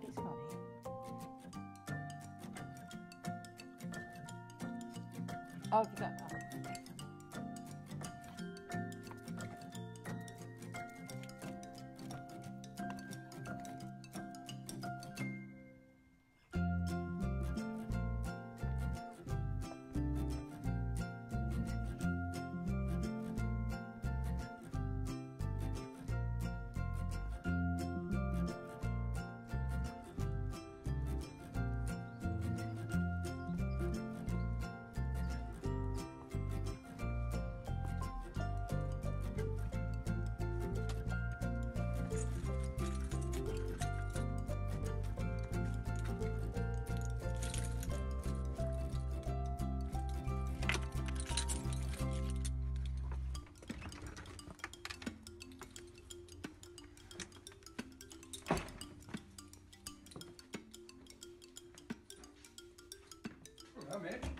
satisfying. Oh, you got that. Amém.